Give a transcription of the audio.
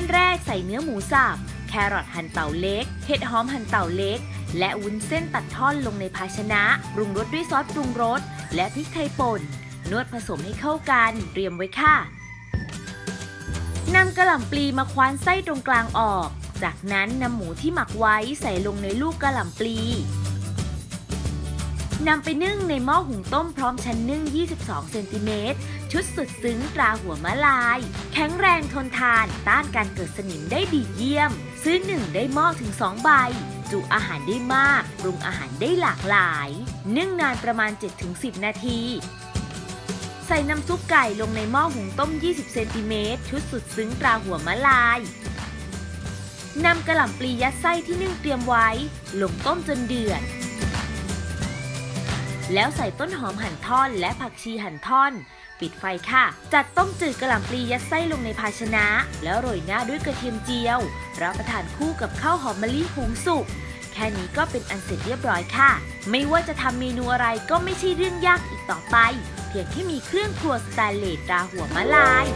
ขั้นแรกใส่เนื้อหมูสับแครอทหั่นเต่าเล็ก เห็ดหอมหั่นเต่าเล็ก และวุ้นเส้นตัดท่อนลงในภาชนะปรุงรสด้วยซอสปรุงรส และพริกไทยป่น นวดผสมให้เข้ากัน เตรียมไว้ค่ะนำกระหล่ำปลีมาคว้านไส้ตรงกลางออก จากนั้นนำหมูที่หมักไว้ใส่ลงในลูกกระหล่ำปลี นำไปนึ่งในหม้อหุงต้มพร้อมชั้นนึ่ง 22 เซนติเมตร ชุดสุดซึ้งตราหัวมะลาย แข็งแรงทนทาน ต้านการเกิดสนิมได้ดีเยี่ยม ซื้อหนึ่งได้หม้อถึง 2 ใบ จุอาหารได้มาก ปรุงอาหารได้หลากหลาย นึ่งนานประมาณ 7-10 นาทีใส่น้ำซุปไก่ลงในหม้อหุงต้ม 20 เซนติเมตร ชุดสุดซึ้งตราหัวมะลาย นำกระหล่ำปลียัดไส้ที่นึ่งเตรียมไว้ ลงต้มจนเดือด แล้วใส่ต้นหอมหั่นท่อนและผักชีหั่นท่อน ปิดไฟค่ะ จัดต้มจืดกระหล่ำปลียัดไส้ลงในภาชนะ แล้วโรยหน้าด้วยกระเทียมเจียว รับประทานคู่กับข้าวหอมมะลิหุงสุก แค่นี้ก็เป็นอันเสร็จเรียบร้อยค่ะ ไม่ว่าจะทำเมนูอะไรก็ไม่ใช่เรื่องยากอีกต่อไป เพียงแค่มีเครื่องครัวสแตนเลสตราหัวมะลาย